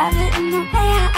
Have it in the way I